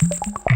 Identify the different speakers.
Speaker 1: you